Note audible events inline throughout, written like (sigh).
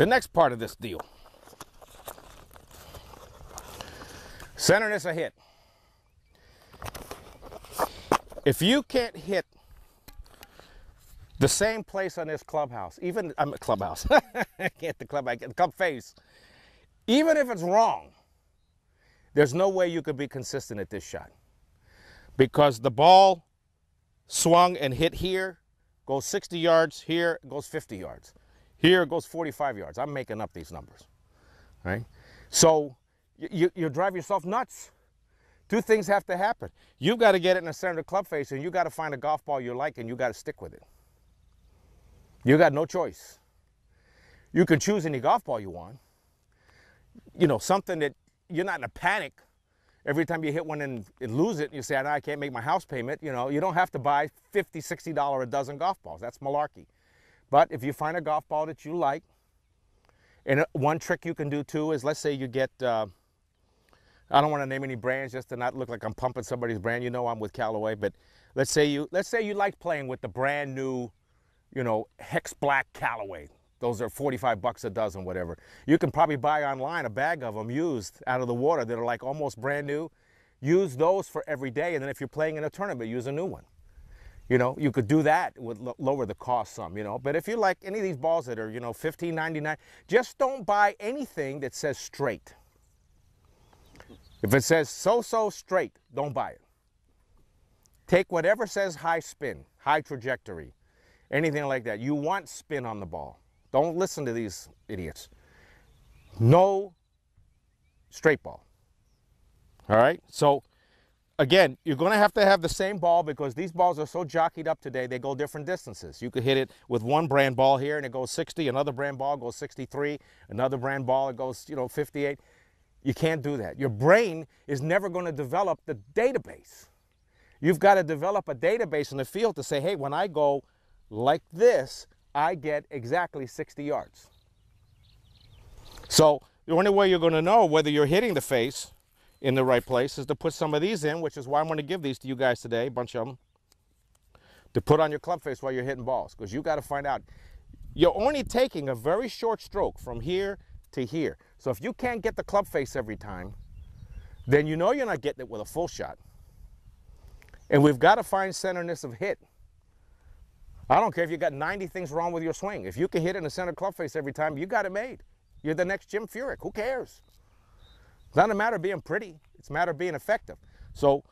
The next part of this deal. Centerness a hit. If you can't hit the same place on this clubhouse, even I'm a clubhouse, (laughs) I can't the club, I get the club face. Even if it's wrong, there's no way you could be consistent at this shot because the ball swung and hit here, goes 60 yards, here goes 50 yards, here goes 45 yards. I'm making up these numbers, right? So you, you drive yourself nuts. Two things have to happen. You've got to get it in the center of the club face, and you've got to find a golf ball you like, and you've got to stick with it. You got no choice. You can choose any golf ball you want. You know, something that you're not in a panic every time you hit one and, and lose it, and you say, I can't make my house payment. You know, you don't have to buy 50 $60 a dozen golf balls. That's malarkey. But if you find a golf ball that you like, and one trick you can do too is let's say you get, uh, I don't want to name any brands just to not look like I'm pumping somebody's brand. You know I'm with Callaway, but let's say you let's say you like playing with the brand new, you know, Hex Black Callaway. Those are 45 bucks a dozen, whatever. You can probably buy online a bag of them used out of the water that are like almost brand new. Use those for every day, and then if you're playing in a tournament, use a new one. You know, you could do that would lower the cost some, you know. But if you like any of these balls that are, you know, 15.99, just don't buy anything that says straight. If it says so-so straight, don't buy it. Take whatever says high spin, high trajectory, anything like that. You want spin on the ball. Don't listen to these idiots. No straight ball. All right? So, again, you're going to have to have the same ball because these balls are so jockeyed up today, they go different distances. You could hit it with one brand ball here and it goes 60, another brand ball goes 63, another brand ball it goes, you know, 58. You can't do that. Your brain is never going to develop the database. You've got to develop a database in the field to say, hey, when I go like this, I get exactly 60 yards. So the only way you're going to know whether you're hitting the face in the right place is to put some of these in, which is why I'm going to give these to you guys today, a bunch of them, to put on your club face while you're hitting balls, because you got to find out. You're only taking a very short stroke from here to here. So if you can't get the club face every time, then you know you're not getting it with a full shot. And we've got to find centerness of hit. I don't care if you got 90 things wrong with your swing. If you can hit it in the center club face every time, you got it made. You're the next Jim Furyk. Who cares? It's not a matter of being pretty. It's a matter of being effective. So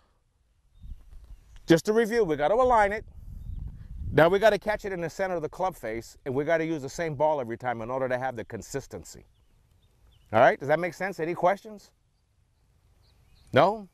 just to review, we got to align it. Now we got to catch it in the center of the club face, and we got to use the same ball every time in order to have the consistency. All right, does that make sense? Any questions? No?